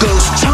Ghost